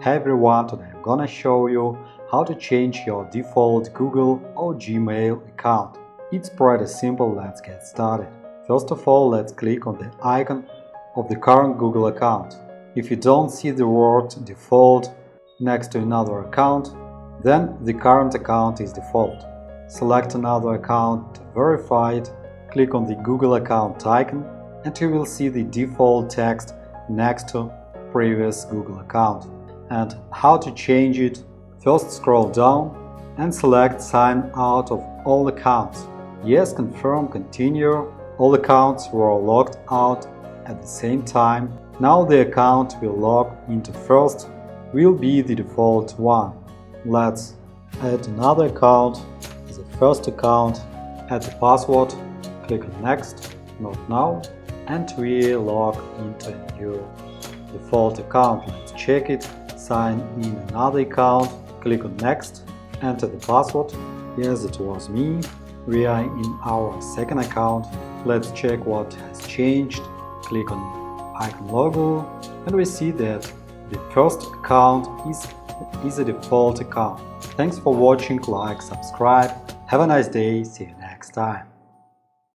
Hey everyone, today I'm gonna show you how to change your default Google or Gmail account. It's pretty simple, let's get started. First of all, let's click on the icon of the current Google account. If you don't see the word default next to another account, then the current account is default. Select another account to verify it, click on the Google account icon and you will see the default text next to previous Google account. And how to change it? First scroll down and select sign out of all accounts. Yes, confirm, continue. All accounts were logged out at the same time. Now the account we log into first will be the default one. Let's add another account a first account, add the password, click on next, not now, and we log into a new default account. Let's check it, sign in another account, click on next, enter the password. Yes, it was me. We are in our second account. Let's check what has changed. Click on icon logo and we see that the first account is, is a default account. Thanks for watching, like, subscribe. Have a nice day, see you next time.